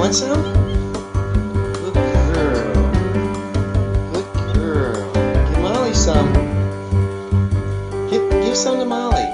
Want some? Good girl. Good girl. Give Molly some. Give, give some to Molly.